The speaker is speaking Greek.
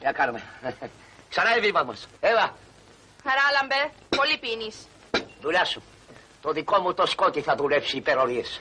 Για κάνουμε. Ξανά η βήμα μας. Έλα, Χαράλαμπε, πολύ πίνεις. δουλειά σου. Το δικό μου το σκότι θα δουλέψει υπερορίες.